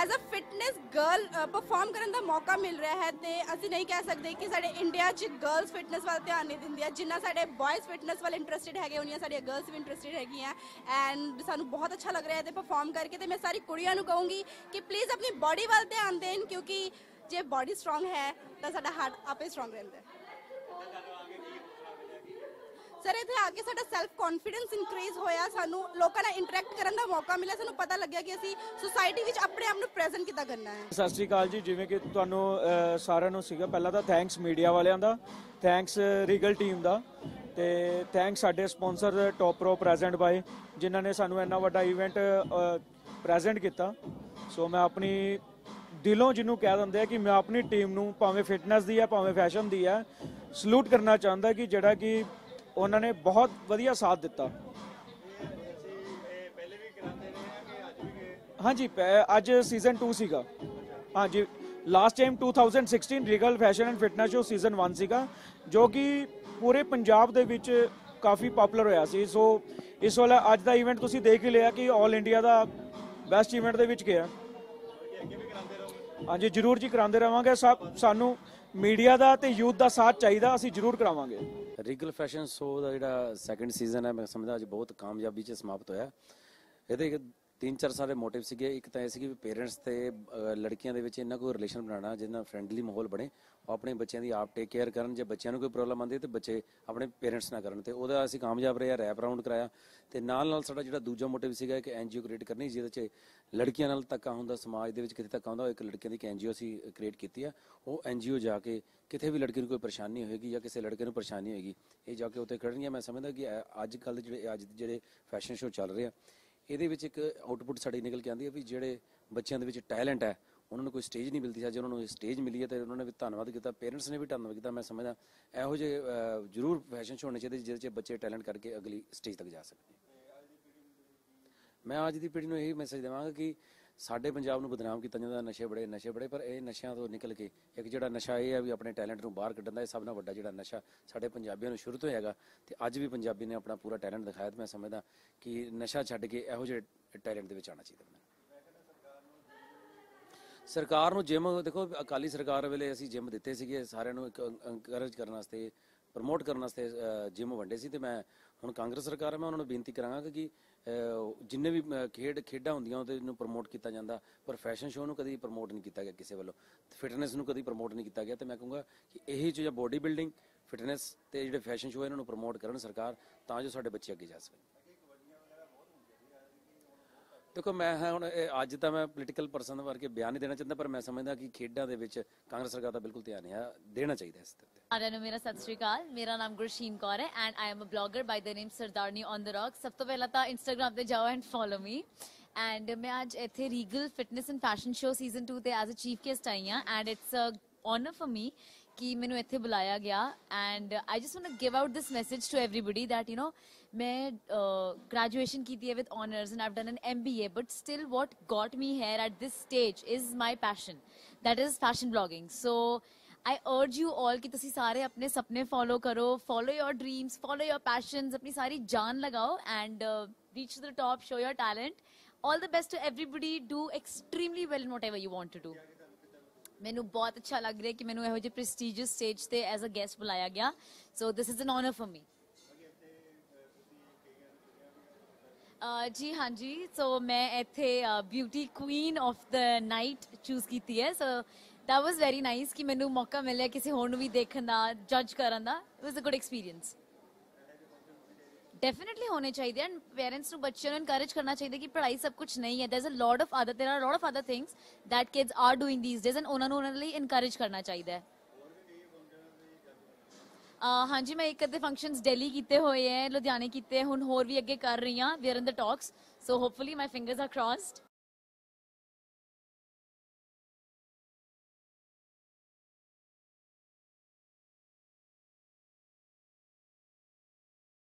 Speaker 16: as a fitness girl perform ਕਰਨ ਦਾ ਮੌਕਾ ਮਿਲ ਰਿਹਾ ਹੈ ਤੇ ਅਸੀਂ ਨਹੀਂ ਕਹਿ ਸਕਦੇ ਕਿ ਸਾਡੇ ਇੰਡੀਆ 'ਚ ਗਰਲਸ ਫਿਟਨੈਸ ਵੱਲ ਧਿਆਨ ਨਹੀਂ ਦਿੰਦੀ ਹੈ ਜਿੰਨਾ ਸਾਡੇ ਬॉयਜ਼ ਫਿਟਨੈਸ ਵੱਲ ਇੰਟਰਸਟਿਡ ਹੈਗੇ, ਉਨੀਆਂ ਸਾਡੀਆਂ ਗਰਲਸ ਵੀ ਇੰਟਰਸਟਿਡ ਹੈਗੀਆਂ। ਐਂਡ ਸਾਨੂੰ ਬਹੁਤ ਅੱਛਾ ਲੱਗ ਰਿਹਾ ਹੈ ਤੇ ਪਰਫਾਰਮ ਕਰਕੇ ਤੇ ਮੈਂ ਸਾਰੀ ਕੁੜੀਆਂ ਨੂੰ ਕਹੂੰਗੀ ਕਿ ਪਲੀਜ਼ ਆਪਣੀ ਬਾਡੀ ਵੱਲ ਧਿਆਨ ਦੇਣ, ਕਿਉਂਕਿ ਜੇ ਬਾਡੀ ਸਟਰੋਂਗ ਹੈ, ਤਾਂ ਸਾਡਾ ਹਾਰਟ ਆਪੇ ਸਟਰੋਂਗ ਰਹਿੰਦਾ ਹੈ। ਸਰ, ਇੱਥੇ ਆ ਕੇ ਸਾਡਾ ਸੈਲਫ ਕੌਨਫੀਡੈਂਸ ਇਨਕਰੀਜ਼ ਹੋਇਆ, ਸਾਨੂੰ ਲੋਕਾਂ ਨਾਲ ਇੰਟਰੈਕਟ ਕਰਨ ਦਾ ਮੌਕਾ ਮਿਲਿਆ, ਸਾਨੂੰ ਪਤਾ ਲੱਗਿਆ ਕਿ ਅਸੀਂ ਸੁਸਾਇਟੀ ਵਿੱਚ ਆਪਣੇ ਆਪ ਨੂੰ ਪ੍ਰੈਜ਼ੈਂਟ ਕਿੱਦਾਂ ਕਰਨਾ ਹੈ।
Speaker 17: ਸਤਿ ਸ਼੍ਰੀ ਅਕਾਲ ਜੀ, ਜਿਵੇਂ ਕਿ ਤੁਹਾਨੂੰ ਸਾਰਿਆਂ ਨੂੰ ਸੀਗਾ, ਪਹਿਲਾਂ ਤਾਂ ਥੈਂਕਸ ਮੀਡੀਆ ਵਾਲਿਆਂ ਦਾ ਥੈਂਕਸ ਰੀਗਲ ਟੀਮ ਦਾ, ਤੇ ਥੈਂਕਸ ਸਾਡੇ sponsor Top Pro present by ਜਿਨ੍ਹਾਂ ਨੇ ਸਾਨੂੰ ਇੰਨਾ ਵੱਡਾ ਇਵੈਂਟ ਪ੍ਰੈਜ਼ੈਂਟ ਕੀਤਾ। ਸੋ ਮੈਂ ਆਪਣੀ ਦਿਲੋਂ ਜਿਹਨੂੰ ਕਹਿ ਦਿੰਦੇ ਆ ਕਿ ਮੈਂ ਆਪਣੀ ਟੀਮ ਨੂੰ ਭਾਵੇਂ ਫਿਟਨੈਸ ਦੀ ਹੈ, ਭਾਵੇਂ ਫੈਸ਼ਨ ਦੀ ਹੈ ਸਲੂਟ ਕਰਨਾ ਚਾਹੁੰਦਾ ਕਿ ਜਿਹੜਾ ਕਿ ਉਹਨਾਂ ਨੇ ਬਹੁਤ ਵਧੀਆ ਸਾਥ ਦਿੱਤਾ। ਹਾਂਜੀ ਅੱਜ ਸੀਜ਼ਨ 2 ਸੀਗਾ। ਹਾਂਜੀ last time 2016 Regal fashion and fitness show season 1 ਸੀਗਾ, ਜੋ ਕਿ ਪੂਰੇ ਪੰਜਾਬ ਦੇ ਵਿੱਚ ਕਾਫੀ ਪਪੂਲਰ ਹੋਇਆ ਸੀ। ਸੋ ਇਸ ਵਾਲਾ ਅੱਜ ਦਾ ਇਵੈਂਟ ਤੁਸੀਂ ਦੇਖ ਹੀ ਲਿਆ ਕਿ 올 ਇੰਡੀਆ ਦਾ ਬੈਸਟ ਇਵੈਂਟ ਦੇ ਵਿੱਚ ਗਿਆ। ਹਾਂਜੀ, ਜਰੂਰ ਜੀ ਕਰਾਉਂਦੇ ਰਵਾਂਗੇ। ਸਭ ਸਾਨੂੰ ਮੀਡੀਆ ਦਾ ਤੇ ਯੂਥ ਦਾ ਸਾਥ ਚਾਹੀਦਾ, ਅਸੀਂ ਜਰੂਰ ਕਰਾਵਾਂਗੇ।
Speaker 18: ਰੀਗਲ ਫੈਸ਼ਨ ਸ਼ੋ ਦਾ ਜਿਹੜਾ ਸੈਕੰਡ ਸੀਜ਼ਨ ਹੈ, ਮੈਂ ਸਮਝਦਾ ਅੱਜ ਬਹੁਤ ਕਾਮਯਾਬੀ 'ਚ ਸਮਾਪਤ ਹੋਇਆ। ਇਹਦੇ ਤਿੰਨ ਚਾਰ ਸਾਰੇ ਮੋਟਿਵ ਸੀਗੇ। ਇੱਕ ਤਾਂ ਇਹ ਸੀ ਕਿ ਪੇਰੈਂਟਸ ਤੇ ਲੜਕੀਆਂ ਦੇ ਵਿੱਚ ਇੰਨਾ ਕੋਈ ਰਿਲੇਸ਼ਨ ਬਣਾਉਣਾ, ਜਿਹਦੇ ਨਾਲ ਫ੍ਰੈਂਡਲੀ ਮਾਹੌਲ ਬਣੇ। ਆਪਣੇ ਬੱਚਿਆਂ ਦੀ ਆਪ ਟੇਕ ਕੇਅਰ ਕਰਨ, ਜੇ ਬੱਚਿਆਂ ਨੂੰ ਕੋਈ ਪ੍ਰੋਬਲਮ ਆਉਂਦੀ ਹੈ ਤੇ ਬੱਚੇ ਆਪਣੇ ਪੇਰੈਂਟਸ ਨਾਲ ਕਰਨ। ਤੇ ਉਹਦਾ ਅਸੀਂ ਕਾਮਯਾਬ ਰਹੇ ਰੈਪ ਰਾਉਂਡ ਕਰਾਇਆ। ਤੇ ਨਾਲ ਨਾਲ ਸਾਡਾ ਜਿਹੜਾ ਦੂਜਾ ਮੋਟਿਵ ਸੀਗਾ ਕਿ ਐਨਜੀਓ ਕ੍ਰੀਏਟ ਕਰਨੀ, ਜਿਹਦੇ 'ਚ ਲੜਕੀਆਂ ਨਾਲ ਧੱਕਾ ਹੁੰਦਾ, ਸਮਾਜ ਦੇ ਵਿੱਚ ਕਿਤੇ ਧੱਕਾ ਹੁੰਦਾ ਇੱਕ ਲੜਕੀਆਂ ਦੀ ਇੱਕ ਐਨਜੀਓ ਅਸੀਂ ਕ੍ਰੀਏਟ ਕੀਤੀ ਆ। ਉਹ ਐਨਜੀਓ ਜਾ ਕੇ ਕਿਤੇ ਵੀ ਲੜਕੀ ਨੂੰ ਕੋਈ ਪਰੇਸ਼ਾਨੀ ਹੋਏਗੀ ਜਾਂ ਕਿਸੇ ਲੜਕੇ ਨੂੰ ਪਰੇਸ਼ਾਨੀ ਹੋਏਗੀ, ਇਹ ਜਾ ਕੇ ਉੱਥੇ ਖੜਨਗੀਆਂ ਮੈਂ ਸਮਝਦਾ ਕਿ ਅੱਜ ਕੱਲ ਦੇ ਜਿਹੜੇ, ਅੱਜ ਜਿਹੜੇ ਫੈਸ਼ਨ ਸ਼ੋਅ ਚੱਲ ਰਹੇ ਆ, ਇਹਦੇ ਵਿੱਚ ਇੱਕ ਆਊਟਪੁੱਟ ਸਾਡੀ ਨਿਕਲ ਕੇ ਆਉਂਦੀ ਹੈ ਵੀ ਜਿਹੜੇ ਬੱਚਿਆਂ ਦੇ ਵਿੱਚ ਟੈਲੈਂਟ ਹੈ ਉਹਨਾਂ ਨੂੰ ਕੋਈ ਸਟੇਜ ਨਹੀਂ ਮਿਲਦੀ ਸੀ ਅੱਜ ਉਹਨਾਂ ਨੂੰ ਸਟੇਜ ਮਿਲੀ ਹੈ ਤੇ ਉਹਨਾਂ ਨੇ ਵੀ ਧੰਨਵਾਦ ਕੀਤਾ ਪੇਰੈਂਟਸ ਨੇ ਵੀ ਧੰਨਵਾਦ ਕੀਤਾ, ਮੈਂ ਸਮਝਦਾ ਇਹੋ ਜਿਹੇ ਜ਼ਰੂਰ ਫੈਸ਼ਨ ਸ਼ੋਅ ਹੋਣੇ ਚਾਹੀਦੇ ਜਿਹਦੇ 'ਚ ਬੱਚੇ ਟੈਲੈਂਟ ਕਰਕੇ ਅਗਲੀ ਸਟੇਜ ਤੱਕ ਜਾ ਸਕਣ। ਮੈਂ ਅੱਜ ਦੀ ਪੀੜ੍ਹੀ ਨੂੰ ਇਹੀ ਮੈਸੇਜ ਦੇਵਾਂਗਾ ਕਿ ਸਾਡੇ ਪੰਜਾਬ ਨੂੰ ਬਦਨਾਮ ਕੀਤਾ ਜਾਂਦਾ, ਨਸ਼ੇ ਬੜੇ ਨਸ਼ੇ ਬੜੇ, ਪਰ ਇਹ ਨਸ਼ਿਆਂ ਤੋਂ ਨਿਕਲ ਕੇ ਇੱਕ ਜਿਹੜਾ ਨਸ਼ਾ ਇਹ ਹੈ ਵੀ ਆਪਣੇ ਟੈਲੈਂਟ ਨੂੰ ਬਾਹਰ ਕੱਢਣ ਦਾ ਇਹ ਸਭ ਨਾਲ ਵੱਡਾ ਜਿਹੜਾ ਨਸ਼ਾ ਸਾਡੇ ਪੰਜਾਬੀਆਂ ਨੂੰ ਸ਼ੁਰੂ ਤੋਂ ਹੈਗਾ ਤੇ ਅੱਜ ਵੀ ਪੰਜਾਬੀ ਨੇ ਆਪਣਾ ਪੂਰਾ ਟੈਲੈਂਟ ਦਿਖਾਇਆ ਤੇ ਮੈਂ ਸਮਝਦਾ ਕਿ ਨਸ਼ਾ ਛੱਡ ਕੇ ਇਹੋ ਜਿਹੇ ਟੈਲੈਂਟ ਦੇ ਵਿੱਚ ਆਉਣਾ ਚਾਹੀਦਾ। ਸਰਕਾਰ ਨੂੰ ਜਿਮ, ਦੇਖੋ, ਅਕਾਲੀ ਸਰਕਾਰ ਵੇਲੇ ਅਸੀਂ ਜਿਮ ਦਿੱਤੇ ਸੀਗੇ, ਸਾਰਿਆਂ ਨੂੰ ਇਨਕਰੇਜ ਕਰਨ ਵਾਸਤੇ ਪ੍ਰਮੋਟ ਕਰਨ ਵਾਸਤੇ ਜਿਮ ਵੰਡੇ ਸੀ ਤੇ ਮੈਂ ਹੁਣ ਕਾਂਗਰਸ ਸਰਕਾਰ ਹੈ ਮੈਂ ਉਹਨਾਂ ਨੂੰ ਬੇਨਤੀ ਕਰਾਂਗਾ ਕਿ ਜਿੰਨੇ ਵੀ ਖੇਡ, ਖੇਡਾਂ ਹੁੰਦੀਆਂ ਉਹਦੇ ਨੂੰ ਪ੍ਰਮੋਟ ਕੀਤਾ ਜਾਂਦਾ, ਪਰ ਫੈਸ਼ਨ ਸ਼ੋਅ ਨੂੰ ਕਦੀ ਪ੍ਰਮੋਟ ਨਹੀਂ ਕੀਤਾ ਗਿਆ ਕਿਸੇ ਵੱਲੋਂ ਫਿਟਨੈਸ ਨੂੰ ਕਦੀ ਪ੍ਰਮੋਟ ਨਹੀਂ ਕੀਤਾ ਗਿਆ ਤੇ ਮੈਂ ਕਹੂੰਗਾ ਕਿ ਇਹੀ ਚੀਜ਼ਾਂ ਬੋਡੀ ਬਿਲਡਿੰਗ ਫਿਟਨੈਸ ਤੇ ਜਿਹੜੇ ਫੈਸ਼ਨ ਸ਼ੋਅ ਇਹਨਾਂ ਨੂੰ ਪ੍ਰਮੋਟ ਕਰਨ ਸਰਕਾਰ ਤਾਂ ਜੋ ਸਾਡੇ ਬੱਚੇ ਅੱਗੇ ਜਾ ਸਕਣ। ਦੇਖੋ, ਮੈਂ ਹਾਂ ਹੁਣ, ਇਹ ਅੱਜ ਤਾਂ ਮੈਂ ਪੋਲੀਟੀਕਲ ਪਰਸਨ ਵਰਗੇ ਬਿਆਨ ਨਹੀਂ ਦੇਣਾ ਚਾਹੁੰਦਾ, ਪਰ ਮੈਂ ਸਮਝਦਾ ਕਿ ਖੇਡਾਂ ਦੇ ਵਿੱਚ ਕਾਂਗਰਸ ਸਰਕਾਰ ਦਾ ਬਿਲਕੁਲ ਧਿਆਨ ਹੈ ਦੇਣਾ ਚਾਹੀਦਾ ਇਸ ਤੇ।
Speaker 19: ਸਾਰਿਆਂ ਨੂੰ ਮੇਰਾ ਸਤਿ ਸ਼੍ਰੀ ਅਕਾਲ। ਮੇਰਾ ਨਾਮ ਗੁਰਸ਼ੀਨ ਕੌਰ ਹੈ and I am a blogger by the name Sardarni on the rock ਸਭ ਤੋਂ ਪਹਿਲਾਂ ਤਾਂ ਇੰਸਟਾਗ੍ਰam ਤੇ ਜਾਓ ਐਂਡ ਫੋਲੋ ਮੀ ਐਂਡ ਮੈਂ ਅੱਜ ਇੱਥੇ Regal fitness and fashion show season 2 ਤੇ ਐਜ਼ ਅ ਚੀਫ ਗੈਸਟ ਆਈ ਹਾਂ and it's a honor for me ਕਿ ਮੈਨੂੰ ਇੱਥੇ ਬੁਲਾਇਆ ਗਿਆ। And I just want to give out this message to everybody that you know ਮੈਂ ਗ੍ਰੈਜੂਏਸ਼ਨ ਕੀਤੀ ਹੈ with honors and I've done an MBA but still what got me here at this stage is my passion that is fashion blogging so I urge you all ਕਿ ਤੁਸੀਂ ਸਾਰੇ ਆਪਣੇ ਸੁਪਨੇ follow ਕਰੋ follow your dreams follow your passions ਆਪਣੀ ਸਾਰੀ ਜਾਨ ਲਗਾਓ and uh, reach to the top show your talent all the best to everybody do extremely well in whatever you want to do ਮੈਨੂੰ ਬਹੁਤ ਅੱਛਾ ਲੱਗ ਰਿਹਾ ਕਿ ਮੈਨੂੰ ਇਹੋ ਜਿਹੇ ਪ੍ਰੈਸਟੀਜੀਅਸ ਸਟੇਜ ਤੇ ਐਜ਼ ਅ ਗੈਸਟ ਬੁਲਾਇਆ ਗਿਆ so this is an honour for me ਜੀ ਹਾਂਜੀ ਸੋ ਮੈਂ ਇੱਥੇ beauty queen of the night choose ਕੀਤੀ ਹੈ so that was very nice ਕਿ ਮੈਨੂੰ ਮੌਕਾ ਮਿਲਿਆ ਕਿਸੇ ਹੋਰ ਨੂੰ ਵੀ ਦੇਖਣ ਦਾ ਜੱਜ ਕਰਨ ਦਾ, it was a good experience. Definitely ਹੋਣੇ ਚਾਹੀਦੇ ਐਂਡ ਪੇਰੈਂਟਸ ਨੂੰ ਬੱਚਿਆਂ ਨੂੰ ਇਨਕਰੇਜ ਕਰਨਾ ਚਾਹੀਦਾ ਕਿ ਪੜ੍ਹਾਈ ਸਭ ਕੁਝ ਨਹੀਂ ਹੈ there is a lot of other there are lot of other things that kids are doing these days and ਉਹਨਾਂ ਨੂੰ ਉਹਨਾਂ ਲਈ ਇਨਕਰੇਜ ਕਰਨਾ ਚਾਹੀਦਾ ਹੈ। ਹਾਂਜੀ, ਮੈਂ ਇੱਕ ਅੱਧੇ ਫੰਕਸ਼ਨਸ ਦਿੱਲੀ ਕੀਤੇ ਹੋਏ ਹੈ ਲੁਧਿਆਣੇ ਕੀਤੇ, ਹੁਣ ਹੋਰ ਵੀ ਅੱਗੇ ਕਰ ਰਹੀ ਹਾਂ we are in the talks so hopefully my fingers are crossed